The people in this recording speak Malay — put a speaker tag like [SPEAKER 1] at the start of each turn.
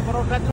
[SPEAKER 1] produk